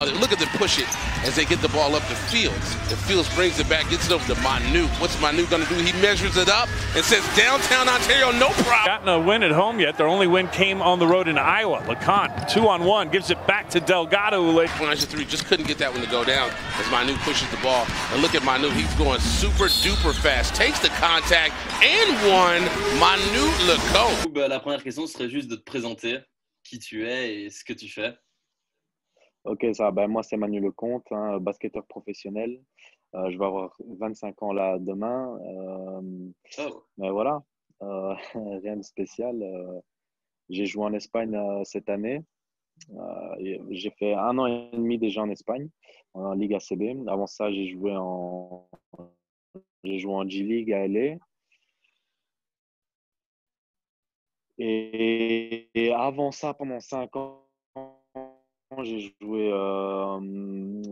Look at them push it as they get the ball up to Fields. And Fields brings it back, gets it over to Manu. What's Manu going to do? He measures it up and says, downtown Ontario, no problem. Gotten a win at home yet. Their only win came on the road in Iowa. LeConte, two on one, gives it back to Delgado. Who laid Plunge three, just couldn't get that one to go down as Manu pushes the ball. And look at Manu, he's going super duper fast. Takes the contact and one. Manu Leco. La première question serait juste de te présenter qui tu es et ce que tu fais. Ok, ça, ben, moi c'est Manu Lecomte, hein, basketteur professionnel. Euh, je vais avoir 25 ans là demain. Euh, Oh. mais voilà, euh, rien de spécial. J'ai joué en Espagne cette année. J'ai fait un an et demi déjà en Espagne, en Ligue ACB. Avant ça, j'ai joué en, j'ai joué en G-League à LA. Et, et avant ça, pendant 5 ans, j'ai joué euh,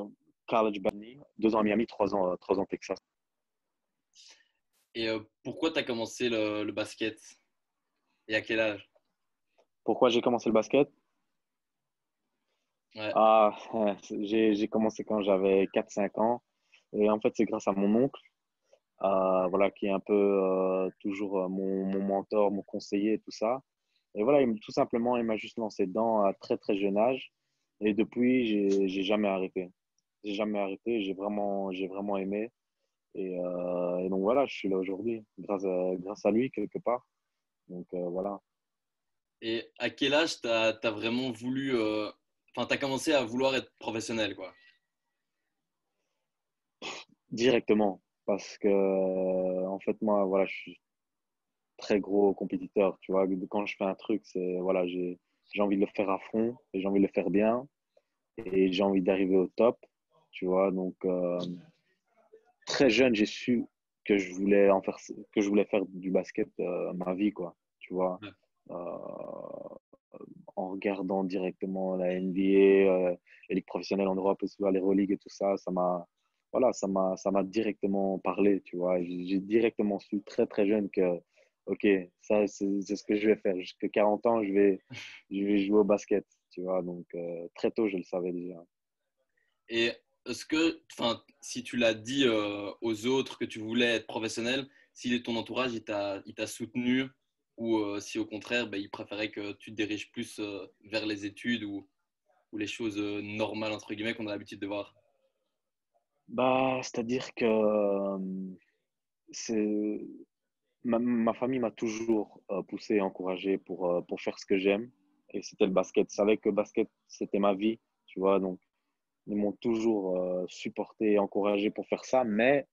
college Bani, deux ans à Miami, trois ans, euh, trois ans Texas. Et euh, pourquoi tu as commencé le, le basket? Et à quel âge? Pourquoi j'ai commencé le basket? Ouais. ah, j'ai, j'ai commencé quand j'avais 4-5 ans. Et en fait, c'est grâce à mon oncle, euh, voilà, qui est un peu euh, toujours mon, mon mentor, mon conseiller et tout ça. Et voilà, il, tout simplement, il m'a juste lancé dedans à très très jeune âge. Et depuis, j'ai, j'ai jamais arrêté. J'ai jamais arrêté. J'ai vraiment, j'ai vraiment aimé. Et, euh, et donc voilà, je suis là aujourd'hui, grâce à, grâce à lui quelque part. Donc euh, voilà. Et à quel âge tu as, vraiment voulu. euh, Enfin, tu as commencé à vouloir être professionnel, quoi? Directement, parce que euh, en fait moi voilà je suis très gros compétiteur, tu vois. Quand je fais un truc, c'est voilà j'ai j'ai envie de le faire à fond et j'ai envie de le faire bien et j'ai envie d'arriver au top, tu vois. Donc euh, très jeune j'ai su que je voulais en faire que je voulais faire du basket euh, ma vie quoi, tu vois. Euh, en regardant directement la NBA, les ligues professionnelles en Europe, les Euroleague et tout ça, ça m'a voilà, ça m'a, directement parlé, tu vois. J'ai j'ai directement su très, très jeune que, OK, ça, c'est ce que je vais faire. Jusqu'à 40 ans, je vais, je vais jouer au basket, tu vois. Donc, euh, très tôt, je le savais déjà. Et est-ce que, enfin, si tu l'as dit euh, aux autres que tu voulais être professionnel, si ton entourage il t'a soutenu ou euh, si au contraire ben, il préférait que tu te diriges plus vers les études ou, ou les choses normales entre guillemets qu'on a l'habitude de voir? Bah, c'est-à-dire que c'est, ma, ma famille m'a toujours euh, poussé et encouragé pour, euh, pour faire ce que j'aime. Et c'était le basket. Je savais que basket, c'était ma vie, tu vois. Donc, ils m'ont toujours euh, supporté et encouragé pour faire ça. Mais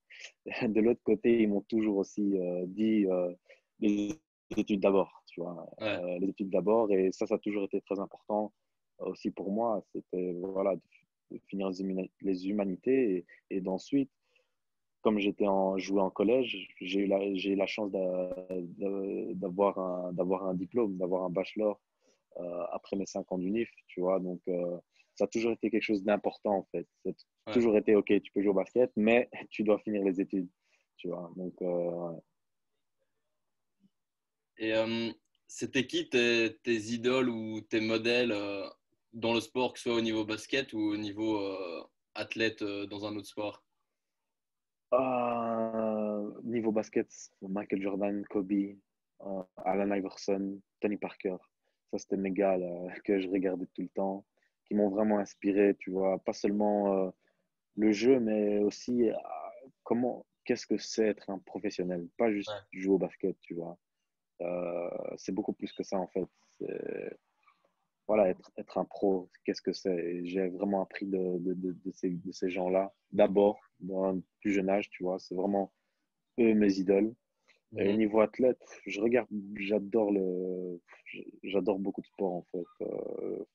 de l'autre côté, ils m'ont toujours aussi euh, dit euh, les études d'abord, tu vois. Ouais. Les études d'abord. Et ça, ça a toujours été très important aussi pour moi. C'était, voilà, de, de finir les humanités et, et d'ensuite, comme j'étais en joué en collège, j'ai eu la, j'ai eu la chance d'a- d'a- d'avoir un, d'avoir un diplôme, d'avoir un bachelor euh, après mes cinq ans d'UNIF, tu vois. Donc, euh, ça a toujours été quelque chose d'important, en fait. Ça a Ouais. toujours été, OK, tu peux jouer au basket, mais tu dois finir les études, tu vois. Donc, euh. Et c'était qui tes, tes idoles ou tes modèles dans le sport, que ce soit au niveau basket ou au niveau athlète dans un autre sport? Euh, niveau basket, Michael Jordan, Kobe, euh, Allen Iverson, Tony Parker. Ça, c'était mes gars là, que je regardais tout le temps, qui m'ont vraiment inspiré, tu vois. Pas seulement euh, le jeu, mais aussi comment, qu'est-ce que c'est être un professionnel? Pas juste Ouais. jouer au basket, tu vois. C'est beaucoup plus que ça, en fait. Voilà, être, être un pro, qu'est-ce que c'est? J'ai vraiment appris de, de, de, de ces, de ces gens-là. D'abord, dans un plus jeune âge, tu vois. C'est vraiment eux mes idoles. Et Mhm. niveau athlète, je regarde, j'adore le, j'adore beaucoup de sports en fait. Euh,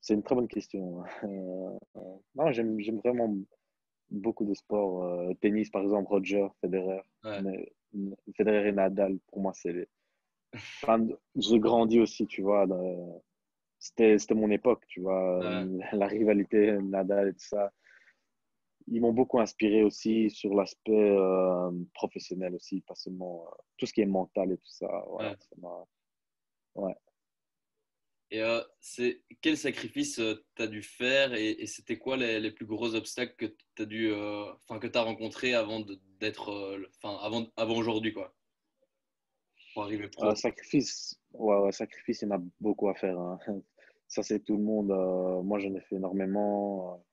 c'est une très bonne question. Euh, euh, non, j'aime, j'aime vraiment beaucoup de sports. Euh, tennis, par exemple, Roger, Federer. Ouais. Mais, Federer et Nadal, pour moi, c'est. Enfin, j'ai grandi aussi, tu vois. dans- C'était, mon époque, tu vois. Ouais. La rivalité, Nadal et tout ça. Ils m'ont beaucoup inspiré aussi sur l'aspect euh, professionnel aussi, pas seulement euh, tout ce qui est mental et tout ça. Voilà, Ouais. ça ouais. Et euh, c'est quel sacrifice tu as dû faire et, c'était quoi les, les, plus gros obstacles que tu as dû enfin que tu as rencontrés avant d'être enfin avant avant aujourd'hui quoi? Pour arriver pro. sacrifice ouais, sacrifice il y en a beaucoup à faire hein. ça c'est tout le monde moi j'en ai fait énormément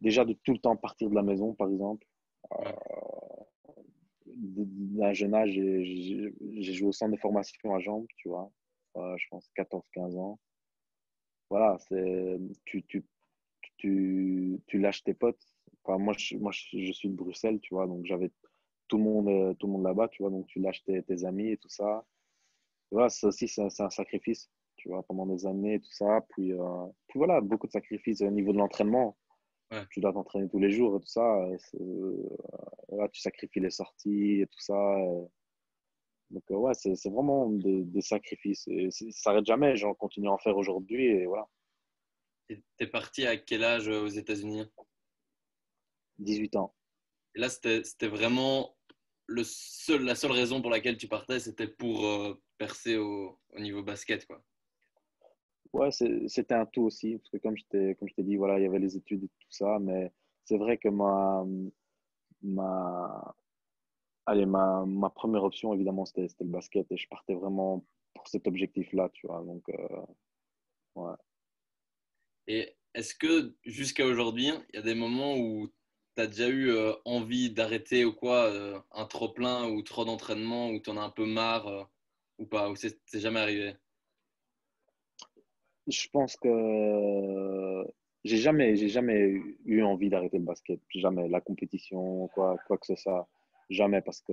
déjà de tout le temps partir de la maison par exemple d'un jeune âge j'ai joué au centre de formation à Jambes tu vois je pense 14-15 ans. Voilà, c'est tu, tu, tu, tu, lâches tes potes. Enfin, moi, je, moi, je suis de Bruxelles, tu vois, donc j'avais tout le monde, euh, tout le monde là-bas, tu vois, donc tu lâches tes, tes amis et tout ça. Voilà, ça aussi, c'est un, sacrifice, tu vois, pendant des années et tout ça. Puis, euh, puis voilà, beaucoup de sacrifices au niveau de l'entraînement. Tu dois t'entraîner tous les jours et tout ça. Euh, tu sacrifies les sorties et tout ça. Donc, euh, ouais, c'est vraiment des, des, sacrifices. Et ça s'arrête jamais. J'en continue à en faire aujourd'hui. Et voilà. Tu es parti à quel âge aux États-Unis? 18 ans. Et là, c'était vraiment le seul, la seule raison pour laquelle tu partais, c'était pour euh, percer au, au, niveau basket, quoi. Ouais, c'était un tout aussi. Parce que comme je t'ai dit, voilà, il y avait les études et tout ça. Mais c'est vrai que ma, ma, Allez, ma, ma première option, évidemment, c'était le basket et je partais vraiment pour cet objectif-là, tu vois. Donc, euh, ouais. Et est-ce que jusqu'à aujourd'hui, il y a des moments où tu as déjà eu euh, envie d'arrêter ou quoi, euh, un trop plein ou trop d'entraînement, où tu en as un peu marre ou pas, ou c'est jamais arrivé? Je pense que j'ai jamais, j'ai jamais eu envie d'arrêter le basket, jamais la compétition, quoi, quoi que ce soit. Jamais parce que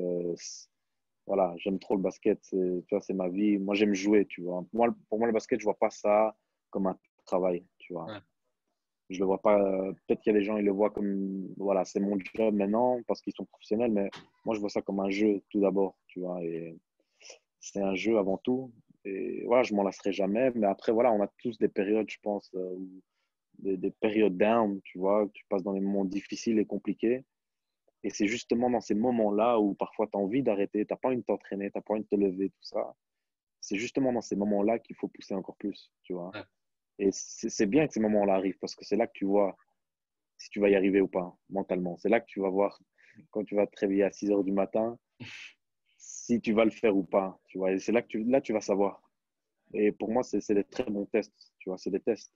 voilà, j'aime trop le basket, tu vois, c'est ma vie. Moi, j'aime jouer, tu vois. Moi, pour moi, le basket, je vois pas ça comme un travail, tu vois. Je le vois pas. Peut-être qu'il y a des gens, ils le voient comme, voilà, c'est mon job maintenant parce qu'ils sont professionnels, mais moi, je vois ça comme un jeu tout d'abord, tu vois. Et c'est un jeu avant tout. Et voilà, je m'en lasserai jamais. Mais après, voilà, on a tous des périodes, je pense, euh, des, des périodes down, tu vois. Tu passes dans des moments difficiles et compliqués. Et c'est justement dans ces moments-là où parfois tu as envie d'arrêter, tu n'as pas envie de t'entraîner, tu n'as pas envie de te lever, tout ça. C'est justement dans ces moments-là qu'il faut pousser encore plus, tu vois. Et c'est bien que ces moments-là arrivent parce que c'est là que tu vois si tu vas y arriver ou pas mentalement. C'est là que tu vas voir quand tu vas te réveiller à 6 heures du matin si tu vas le faire ou pas, tu vois. Et c'est là que tu, là, tu vas savoir. Et pour moi, c'est des très bons tests, tu vois. C'est des tests.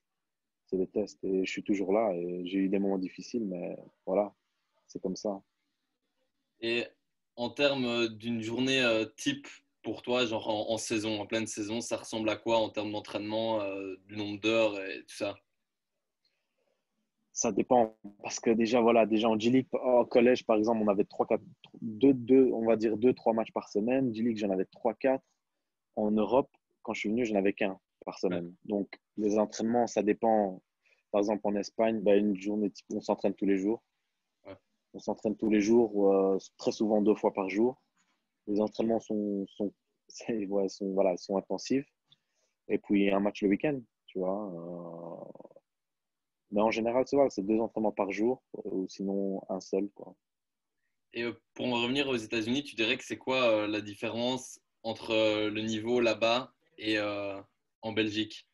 C'est des tests. Et je suis toujours là. Et j'ai eu des moments difficiles, mais voilà, c'est comme ça. Et en termes d'une journée euh, type pour toi, genre en, saison, en pleine saison, ça ressemble à quoi en termes d'entraînement, euh, du nombre d'heures et tout ça? Ça dépend parce que déjà voilà, déjà en G-League, au collège par exemple, on avait 3 4 2 2 on va dire 2 3 matchs par semaine, G-League j'en avais 3 4. En Europe, quand je suis venu, j'en avais qu'un par semaine. Donc les entraînements, ça dépend. Par exemple en Espagne, bah, une journée type, on s'entraîne tous les jours. On s'entraîne tous les jours, euh, très souvent deux fois par jour. Les entraînements sont, sont, ouais, sont, voilà, sont intensifs. Et puis un match le week-end, tu vois. Euh. Mais en général, c'est deux entraînements par jour, euh, ou sinon un seul. Quoi. Et pour en revenir aux États-Unis, tu dirais que c'est quoi la différence entre le niveau là-bas et en Belgique?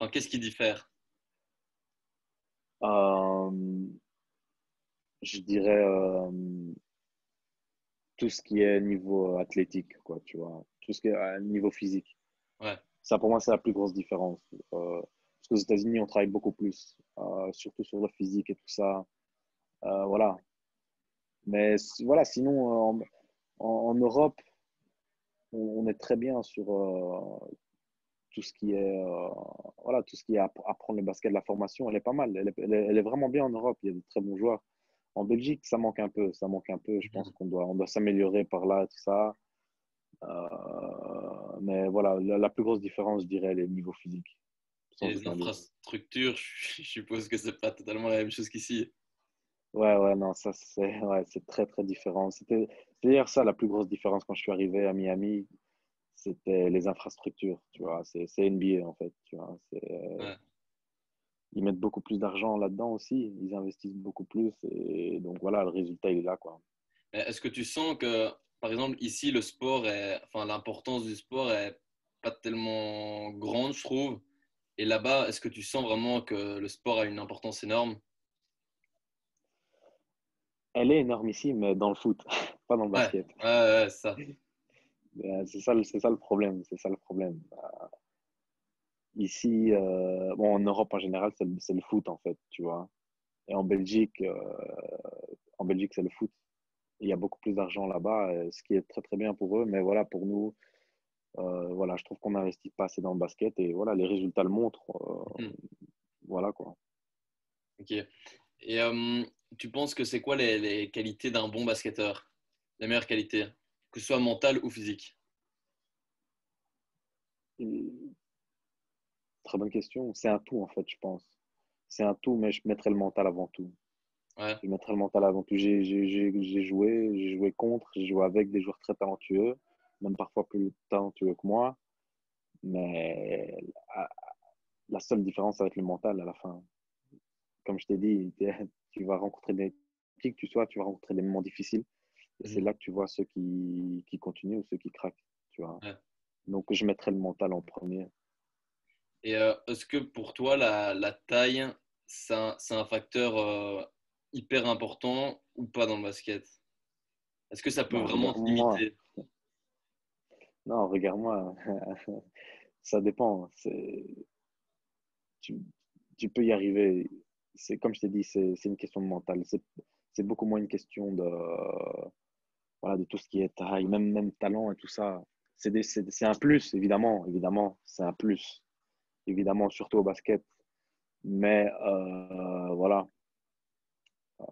Enfin, Qu'est-ce qui diffère? Je dirais euh, tout ce qui est niveau athlétique, quoi, tu vois, tout ce qui est euh, niveau physique. Ouais. Ça, pour moi, c'est la plus grosse différence. Euh, parce qu'aux États-Unis, on travaille beaucoup plus, surtout sur le physique et tout ça. voilà. Mais voilà, sinon, en, en, Europe, on, est très bien sur tout ce qui est voilà tout ce qui est apprendre le basket, la formation, elle est pas mal. Elle est, elle est, vraiment bien en Europe. Il y a de très bons joueurs. En Belgique, ça manque un peu. Ça manque un peu. Je pense mhm. qu'on doit, on doit s'améliorer par là, tout ça. Euh, mais voilà, la, plus grosse différence, je dirais, les niveaux physiques. Les infrastructures, je suppose que c'est pas totalement la même chose qu'ici. Ouais, ouais, non, ça c'est ouais, très très différent. C'était d'ailleurs ça la plus grosse différence quand je suis arrivé à Miami, c'était les infrastructures, tu vois. C'est NBA en fait, tu vois. Ouais ils mettent beaucoup plus d'argent là-dedans aussi. Ils investissent beaucoup plus. Et donc voilà, le résultat, il est là. quoi. Est-ce que tu sens que, par exemple, ici, le sport, est, enfin, l'importance du sport est pas tellement grande, je trouve? Et là-bas, est-ce que tu sens vraiment que le sport a une importance énorme? Elle est énorme ici, mais dans le foot, pas dans le basket. Ouais, ouais, ça. Euh, c'est ça, c'est ça le problème. C'est ça le problème. Euh, ici, euh, bon, en Europe en général, c'est le, foot en fait, tu vois. Et en Belgique, en Belgique, c'est le foot. Il y a beaucoup plus d'argent là-bas, ce qui est très très bien pour eux. Mais voilà, pour nous, voilà, je trouve qu'on n'investit pas assez dans le basket et voilà, les résultats le montrent. Hmm. Voilà quoi. Ok. Et tu penses que c'est quoi les, les qualités d'un bon basketteur? Les meilleures qualités que ce soit mental ou physique? Très bonne question. C'est un tout, en fait, je pense. C'est un tout, mais je mettrais le mental avant tout. Je mettrais le mental avant tout. J'ai joué, j'ai joué contre, j'ai joué avec des joueurs très talentueux, même parfois plus talentueux que moi. Mais la seule différence, ça va être le mental à la fin. Comme je t'ai dit, tu vas rencontrer des qui que tu sois, tu vas rencontrer des moments difficiles. Et c'est mhm. là que tu vois ceux qui, qui, continuent ou ceux qui craquent. Tu vois. Donc, je mettrais le mental en premier. Et euh, est-ce que pour toi, la, la taille, c'est un, un, facteur euh, hyper important ou pas dans le basket? Est-ce que ça peut vraiment te limiter? Non, regarde-moi. ça dépend. Tu, tu, peux y arriver. C'est Comme je t'ai dit, c'est une question de mental. C'est beaucoup moins une question de voilà, de tout ce qui est taille, même, même talent et tout ça. C'est un plus, évidemment, évidemment, c'est un plus, évidemment, surtout au basket. Mais euh, voilà. Euh,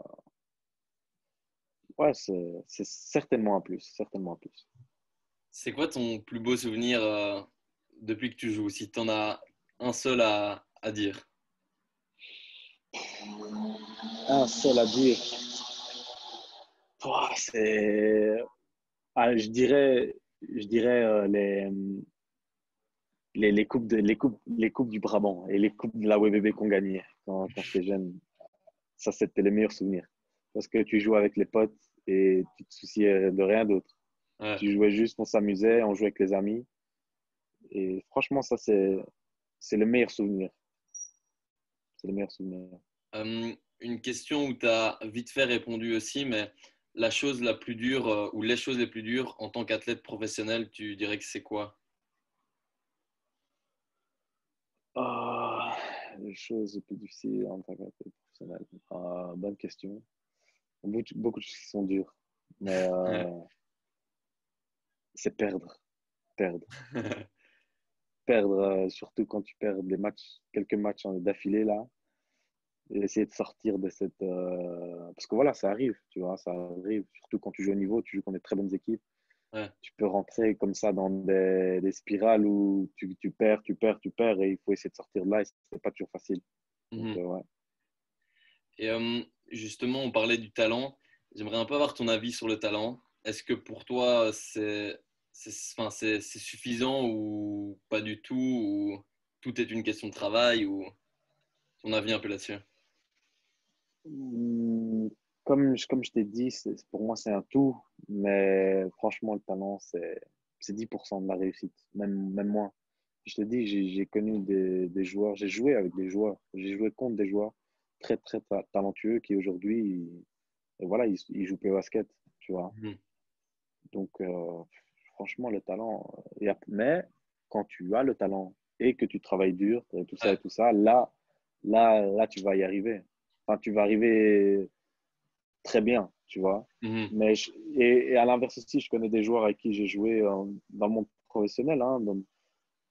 ouais, c'est certainement un plus, certainement un plus. C'est quoi ton plus beau souvenir euh, depuis que tu joues, si tu en as un seul à, à dire? Un seul à dire c'est. Ah, je dirais, je dirais les, les, les, coupes de, les, coupes, les coupes du Brabant et les coupes de la WBB qu'on gagnait quand, quand j'étais jeune. Ça, c'était les meilleurs souvenirs. Parce que tu jouais avec les potes et tu te souciais de rien d'autre. Tu jouais juste, on s'amusait, on jouait avec les amis. Et franchement, ça, c'est, c'est le meilleur souvenir. C'est le meilleur souvenir. Hum, une question où tu as vite fait répondu aussi, mais la chose la plus dure euh, ou les choses les plus dures en tant qu'athlète professionnel, tu dirais que c'est quoi ah, Les choses les plus difficiles en tant qu'athlète professionnel. Ah, bonne question. Beaucoup, de choses qui sont dures. Mais euh, c'est perdre. Perdre. perdre, euh, surtout quand tu perds des matchs, quelques matchs d'affilée là et essayer de sortir de cette. Euh, parce que voilà, ça arrive, tu vois, ça arrive. Surtout quand tu joues au niveau, tu joues contre des très bonnes équipes. Tu peux rentrer comme ça dans des, des spirales où tu, tu, perds, tu perds, tu perds, et il faut essayer de sortir de là, et c'est pas toujours facile. Mhm. Euh, et euh, justement, on parlait du talent. J'aimerais un peu avoir ton avis sur le talent. Est-ce que pour toi, c'est enfin, suffisant ou pas du tout Ou tout est une question de travail ou ton avis un peu là-dessus? Comme, comme je t'ai dit, pour moi, c'est un tout. Mais franchement, le talent, c'est 10% de la réussite, même, même moi. Je te dis, j'ai connu des, des joueurs, j'ai joué avec des joueurs, j'ai joué contre des joueurs très, très talentueux qui aujourd'hui, voilà, ils, ils, jouent plus au basket, tu vois. Hmm. Donc, euh, franchement, le talent, a, mais quand tu as le talent et que tu travailles dur, et tout ça et tout ça, là, là, là, tu vas y arriver tu vas arriver très bien, tu vois. Mhm. Mais et, à l'inverse aussi, je connais des joueurs avec qui j'ai joué dans le monde professionnel, hein, dans,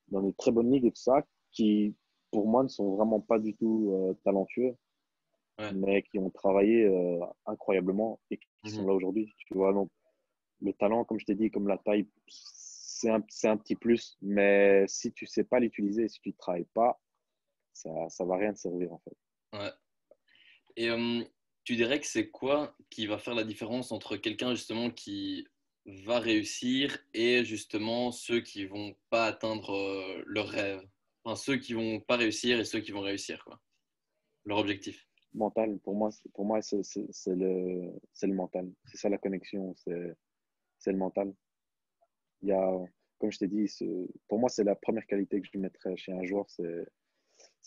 dans des très bonnes ligues et tout ça, qui pour moi ne sont vraiment pas du tout euh, talentueux, mais qui ont travaillé euh, incroyablement et qui sont mhm. là aujourd'hui, tu vois. Donc, le talent, comme je t'ai dit, comme la taille, c'est un, un, petit plus, mais si tu sais pas l'utiliser, si tu ne travailles pas, ça ne va rien te servir en fait. Ouais. Et euh, tu dirais que c'est quoi qui va faire la différence entre quelqu'un justement qui va réussir et justement ceux qui vont pas atteindre euh, leur rêve Enfin, ceux qui vont pas réussir et ceux qui vont réussir, quoi. Leur objectif. Mental, pour moi, pour moi c'est le, le mental. C'est ça la connexion, c'est le mental. Il y a, comme je t'ai dit, pour moi, c'est la première qualité que je mettrais chez un joueur, c'est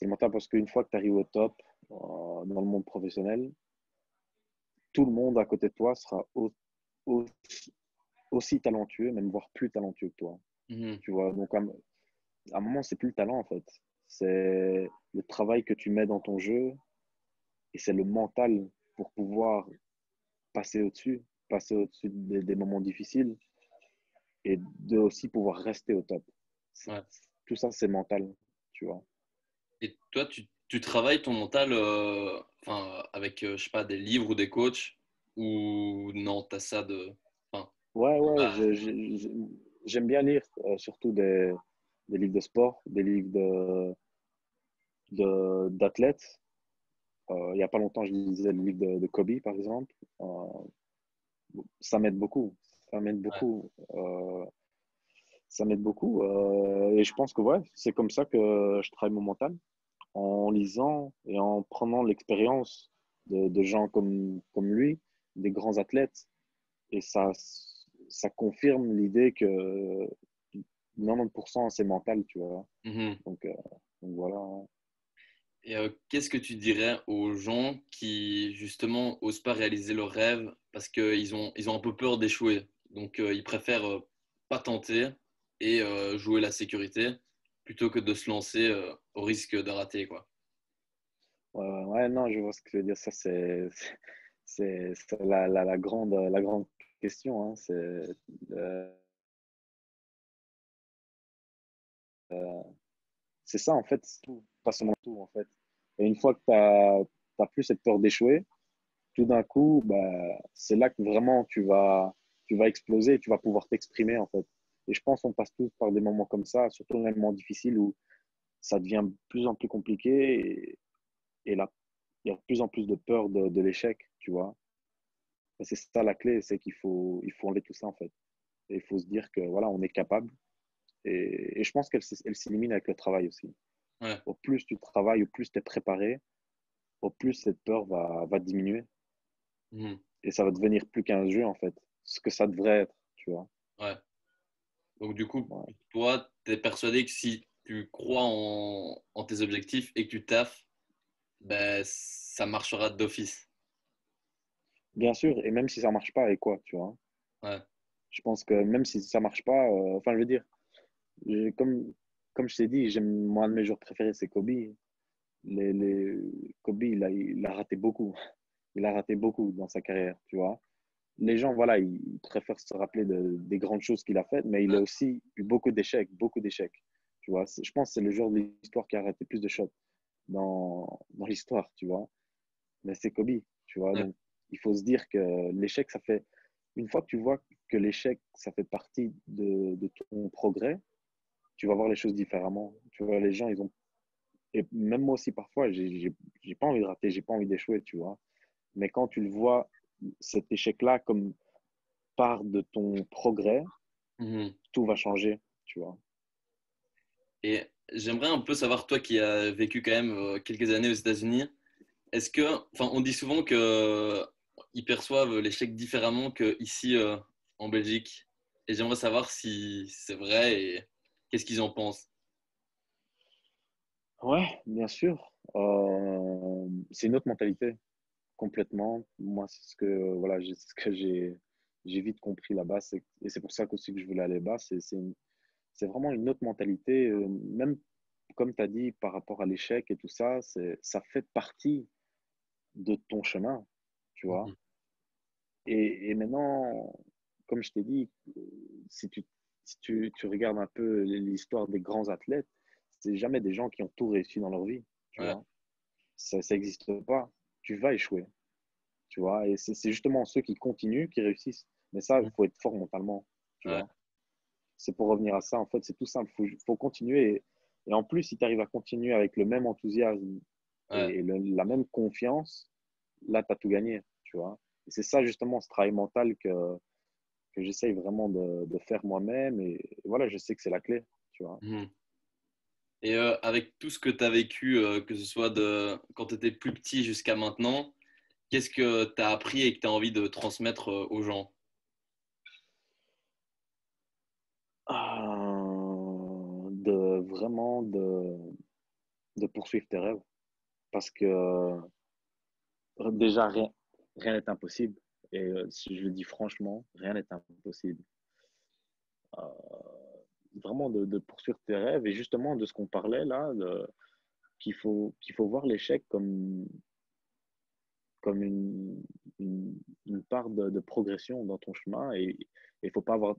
le mental parce qu'une fois que tu arrives au top euh, dans le monde professionnel, tout le monde à côté de toi sera aussi talentueux, même voire plus talentueux que toi. Mhm. Tu vois, donc à, un moment, c'est plus le talent en fait. C'est le travail que tu mets dans ton jeu et c'est le mental pour pouvoir passer au-dessus, passer au-dessus des, moments difficiles et de aussi pouvoir rester au top. Tout ça, c'est mental, tu vois. Et toi, tu, tu travailles ton mental euh, enfin, avec, euh, je sais pas, des livres ou des coachs ou non, tu as ça de... Ouais, ouais, j'aime bien lire, euh, surtout des, des, livres de sport, des livres de d'athlètes. il n'y a pas longtemps, je lisais le livre de, de Kobe, par exemple. ça m'aide beaucoup. Ça m'aide beaucoup. ça m'aide beaucoup. et je pense que ouais, c'est comme ça que je travaille mon mental en lisant et en prenant l'expérience de, gens comme, comme lui, des grands athlètes. Et ça, ça confirme l'idée que 90% c'est mental, tu vois. Mhm. Donc, euh, donc, voilà. Et euh, qu'est-ce que tu dirais aux gens qui, justement, osent pas réaliser leurs rêves parce qu'ils ont, ils ont un peu peur d'échouer? Donc, euh, ils préfèrent pas tenter et jouer la sécurité plutôt que de se lancer euh, au risque de rater. Quoi. Ouais, non, je vois ce que tu veux dire. Ça, c'est, la, la, la, grande, la grande question. Hein. C'est, euh, euh, c'est ça, en fait, pas seulement tout, en fait. Et une fois que tu n'as plus cette peur d'échouer, tout d'un coup, bah, c'est là que vraiment tu vas, tu vas exploser et tu vas pouvoir t'exprimer, en fait. Et je pense qu'on passe tous par des moments comme ça, surtout dans les moments difficiles où ça devient de plus en plus compliqué et, là, il y a de plus en plus de peur de, l'échec, tu vois. C'est ça la clé, c'est qu'il faut, il faut enlever tout ça en fait. Et il faut se dire que voilà, on est capable. Et, je pense qu'elle s'élimine avec le travail aussi. Au plus tu travailles, au plus tu es préparé, au plus cette peur va, va diminuer. Mmh. Et ça va devenir plus qu'un jeu en fait. Ce que ça devrait être, tu vois. Ouais. Donc, du coup, toi, tu es persuadé que si tu crois en, tes objectifs et que tu taffes, ben, ça marchera d'office. Bien sûr, et même si ça marche pas, avec quoi, tu vois ouais. Je pense que même si ça marche pas, euh, enfin, je veux dire, comme, comme je t'ai dit, j'aime moi, un de mes joueurs préférés, c'est Kobe. Les, les, Kobe, il a, il a raté beaucoup. Il a raté beaucoup dans sa carrière, tu vois les gens, voilà, ils préfèrent se rappeler des grandes choses qu'il a faites, mais il a aussi eu beaucoup d'échecs, beaucoup d'échecs. Tu vois, je pense que c'est le joueur de l'histoire qui a arrêté plus de shots dans, dans l'histoire, tu vois. Mais c'est Kobe, tu vois. Donc, il faut se dire que l'échec, ça fait. Une fois que tu vois que l'échec, ça fait partie de, de, ton progrès, tu vas voir les choses différemment. Tu vois, les gens, ils ont. Et même moi aussi, parfois, j'ai pas envie de rater, j'ai pas envie d'échouer, tu vois. Mais quand tu le vois cet échec-là comme part de ton progrès, mhm. tout va changer, tu vois. Et j'aimerais un peu savoir, toi qui as vécu quand même euh, quelques années aux États-Unis, est-ce que, enfin, on dit souvent qu'ils euh, perçoivent l'échec différemment qu'ici euh, en Belgique. Et j'aimerais savoir si c'est vrai et qu'est-ce qu'ils en pensent. Ouais, bien sûr. c'est une autre mentalité complètement. Moi, c'est ce que, voilà, ce que j'ai, j'ai vite compris là-bas. Et c'est pour ça aussi que je voulais aller là-bas. C'est, c'est, vraiment une autre mentalité. Euh, même, comme tu as dit, par rapport à l'échec et tout ça, c'est, ça fait partie de ton chemin, tu vois. Mhm. Et, et, maintenant, comme je t'ai dit, si tu, si tu, tu regardes un peu l'histoire des grands athlètes, c'est jamais des gens qui ont tout réussi dans leur vie, tu vois. Ça n'existe pas tu vas échouer. Tu vois, et c'est justement ceux qui continuent qui réussissent. Mais ça, il faut être fort mentalement. Tu vois. C'est pour revenir à ça, en fait, c'est tout simple. Il faut, faut, continuer. Et, en plus, si tu arrives à continuer avec le même enthousiasme et la même confiance, là, tu as tout gagné. Tu vois. Et c'est ça, justement, ce travail mental que, que j'essaye vraiment de, de faire moi-même. Et, voilà, je sais que c'est la clé. Tu vois. Mmh. Et euh, avec tout ce que tu as vécu, euh, que ce soit de quand tu étais plus petit jusqu'à maintenant, qu'est-ce que tu as appris et que tu as envie de transmettre euh, aux gens? De vraiment de de poursuivre tes rêves. Parce que déjà, rien n'est impossible. Et si je le dis franchement, rien n'est impossible. Vraiment de, poursuivre tes rêves et justement de ce qu'on parlait là, qu'il faut, qu'il faut voir l'échec comme, comme une, une, part de, progression dans ton chemin. Et il faut pas avoir.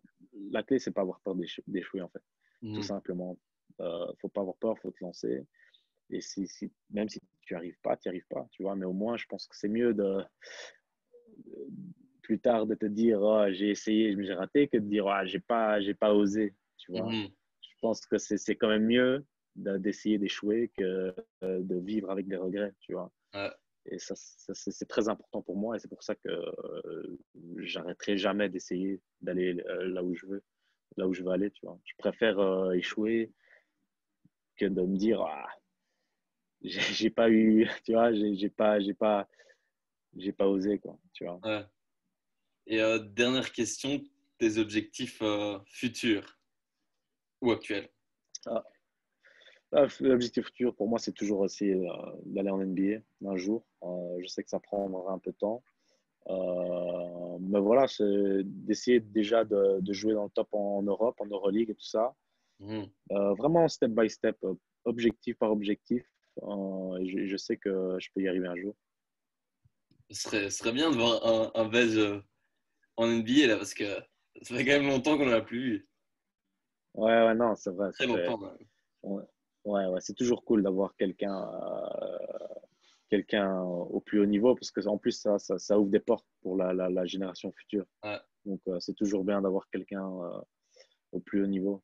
La clé, c'est pas avoir peur d'échouer, en fait. Tout mmh. simplement. Euh, faut pas avoir peur, faut te lancer. Et si, si même si tu arrives pas, tu n'y arrives pas, tu vois. Mais au moins, je pense que c'est mieux de, plus tard de te dire oh, j'ai essayé, j'ai raté, que de dire oh, j'ai pas, j'ai pas osé, tu vois. Mmh. Je pense que c'est quand même mieux d'essayer d'échouer que euh, de vivre avec des regrets, tu vois. Et ça, c'est très important pour moi et c'est pour ça que euh, j'arrêterai jamais d'essayer d'aller euh, là où je veux, là où je veux aller, tu vois. Je préfère euh, échouer que de me dire ah, j'ai pas eu, tu vois, j'ai pas, j'ai pas, j'ai pas osé quoi, tu vois. Et dernière question, tes objectifs futurs? Ou actuels ah. Ah, l'objectif futur pour moi, c'est toujours aussi euh, d'aller en NBA un jour. Euh, je sais que ça prendra un peu de temps. Euh, mais voilà, c'est d'essayer déjà de, jouer dans le top en, Europe, en Euroleague et tout ça. Mmh. vraiment step by step, objectif par objectif. Je, je, sais que je peux y arriver un jour. Ce serait, serait bien de voir un, un en NBA là, parce que ça fait quand même longtemps qu'on ne l'a plus vu. Ouais, ouais, non, c'est vrai. Très longtemps. Ouais. Ouais, ouais c'est toujours cool d'avoir quelqu'un euh, quelqu'un au plus haut niveau parce que en plus ça, ça, ça ouvre des portes pour la, la, la génération future. Donc euh, c'est toujours bien d'avoir quelqu'un euh, au plus haut niveau.